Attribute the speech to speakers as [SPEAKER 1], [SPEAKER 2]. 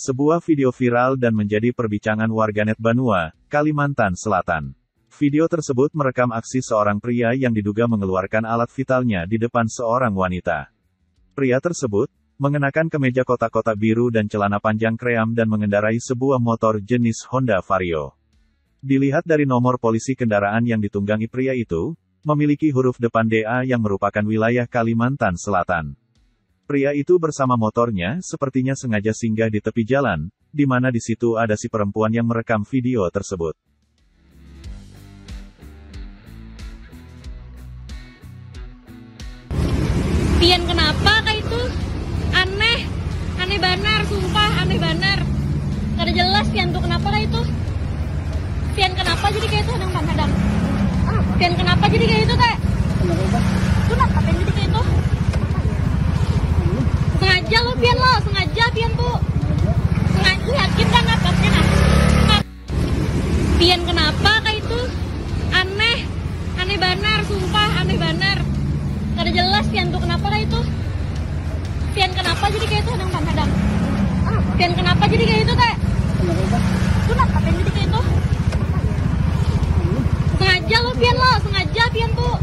[SPEAKER 1] Sebuah video viral dan menjadi perbincangan warganet Banua, Kalimantan Selatan. Video tersebut merekam aksi seorang pria yang diduga mengeluarkan alat vitalnya di depan seorang wanita. Pria tersebut, mengenakan kemeja kotak-kotak biru dan celana panjang kream dan mengendarai sebuah motor jenis Honda Vario. Dilihat dari nomor polisi kendaraan yang ditunggangi pria itu, memiliki huruf depan DA yang merupakan wilayah Kalimantan Selatan. Pria itu bersama motornya sepertinya sengaja singgah di tepi jalan, di mana di situ ada si perempuan yang merekam video tersebut.
[SPEAKER 2] Pian kenapa kak itu? Aneh, aneh banar, sumpah aneh banar. Kada jelas Pian tuh kenapa kak itu? Pian kenapa jadi kayak itu hadang hadang? Pian kenapa jadi kayak itu kak? sengaja lo pian lo. Sengaja pian tuh. Sengaja yakin kan nabraknya nah pian kenapa kayak itu? Aneh. Aneh banar sumpah aneh banar gak jelas pian tuh kenapa kayak itu? Pian kenapa jadi kayak itu? Kadang kadang pian kenapa jadi kayak itu kayak kenapa pian jadi kayak itu? Sengaja lo pian lo. Sengaja pian tuh.